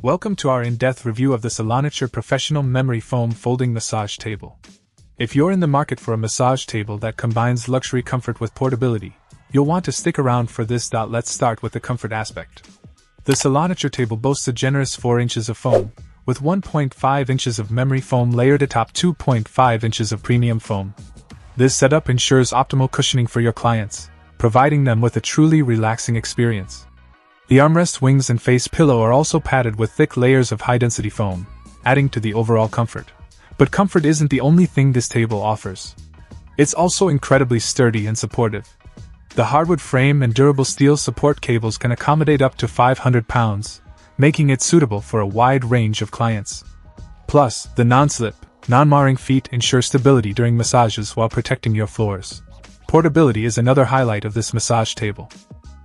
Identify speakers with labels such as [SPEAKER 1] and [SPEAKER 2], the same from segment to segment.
[SPEAKER 1] Welcome to our in depth review of the Saloniture Professional Memory Foam Folding Massage Table. If you're in the market for a massage table that combines luxury comfort with portability, you'll want to stick around for this. Let's start with the comfort aspect. The Saloniture table boasts a generous 4 inches of foam, with 1.5 inches of memory foam layered atop 2.5 inches of premium foam. This setup ensures optimal cushioning for your clients, providing them with a truly relaxing experience. The armrest wings and face pillow are also padded with thick layers of high density foam, adding to the overall comfort. But comfort isn't the only thing this table offers. It's also incredibly sturdy and supportive. The hardwood frame and durable steel support cables can accommodate up to 500 pounds, making it suitable for a wide range of clients. Plus, the non slip, non marring feet ensure stability during massages while protecting your floors. Portability is another highlight of this massage table.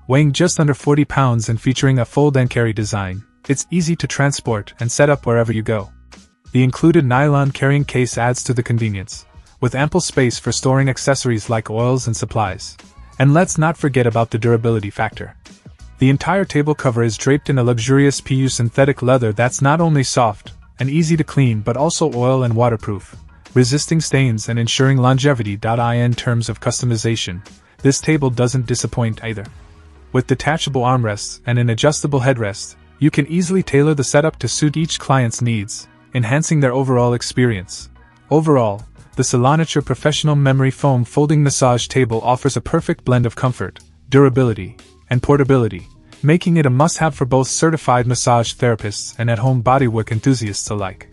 [SPEAKER 1] Weighing just under 40 pounds and featuring a fold and carry design, it's easy to transport and set up wherever you go. The included nylon carrying case adds to the convenience, with ample space for storing accessories like oils and supplies. And let's not forget about the durability factor. The entire table cover is draped in a luxurious PU synthetic leather that's not only soft and easy to clean but also oil and waterproof, resisting stains and ensuring longevity. In terms of customization, this table doesn't disappoint either. With detachable armrests and an adjustable headrest, you can easily tailor the setup to suit each client's needs, enhancing their overall experience. Overall, the Saloniture Professional Memory Foam Folding Massage Table offers a perfect blend of comfort, durability, and portability, making it a must have for both certified massage therapists and at home bodywork enthusiasts alike.